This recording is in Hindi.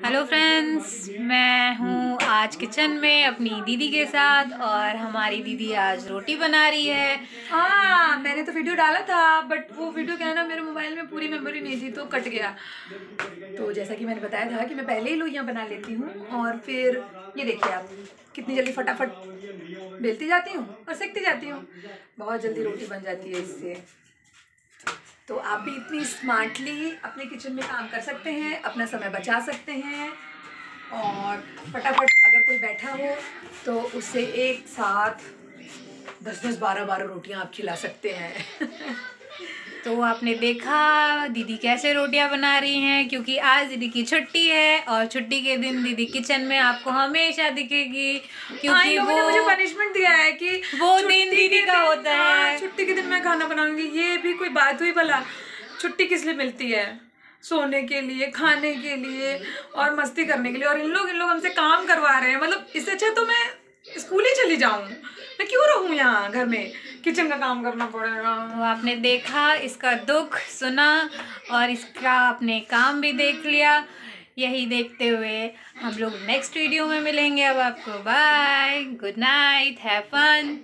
हेलो फ्रेंड्स मैं हूँ आज किचन में अपनी दीदी के साथ और हमारी दीदी आज रोटी बना रही है। हाँ मैंने तो वीडियो डाला था बट वो वीडियो क्या है ना, मेरे मोबाइल में पूरी मेमोरी नहीं थी तो कट गया। तो जैसा कि मैंने बताया था कि मैं पहले ही लोहियाँ बना लेती हूँ और फिर ये देखिए आप, कितनी जल्दी फटाफट बेलती जाती हूँ और सेकती जाती हूँ। बहुत जल्दी रोटी बन जाती है इससे। तो आप भी इतनी स्मार्टली अपने किचन में काम कर सकते हैं अपना समय बचा सकते हैं और फटाफट अगर कोई बैठा हो तो उससे एक साथ दस दस बारह बारह रोटियाँ आप खिला सकते हैं तो आपने देखा दीदी कैसे रोटियाँ बना रही हैं क्योंकि आज दीदी की छुट्टी है और छुट्टी के दिन दीदी किचन में आपको हमेशा दिखेगी हाँ, क्योंकि वो मुझे पनिशमेंट दिया है कि वो दिन दीदी का होता हाँ, है। मैं खाना बनाऊँगी, ये भी कोई बात हुई भला। छुट्टी किस लिए मिलती है? सोने के लिए, खाने के लिए और मस्ती करने के लिए। और इन लोग इन लोग हमसे काम करवा रहे हैं। मतलब इससे अच्छा तो मैं स्कूल ही चली जाऊँ। मैं क्यों रहूँ यहाँ घर में? किचन का काम करना पड़ेगा। तो आपने देखा, इसका दुख सुना और इसका आपने काम भी देख लिया। यही देखते हुए हम लोग नेक्स्ट वीडियो में मिलेंगे। अब आपको bye good night have fun